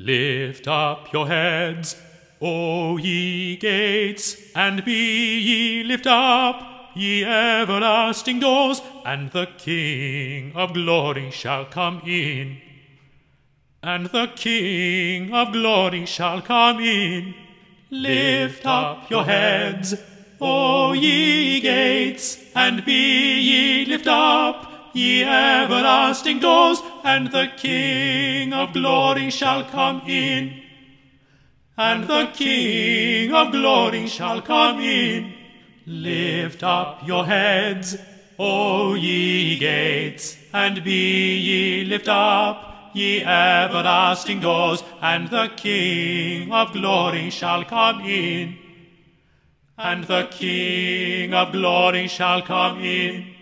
Lift up your heads, O ye gates, and be ye lift up, ye everlasting doors, and the King of glory shall come in. And the King of glory shall come in. Lift up your heads, O ye gates, and be ye lift up, ye everlasting doors, and the King of glory shall come in. And the King of glory shall come in. Lift up your heads, O ye gates, and be ye lift up, ye everlasting doors, and the King of glory shall come in. And the King of glory shall come in.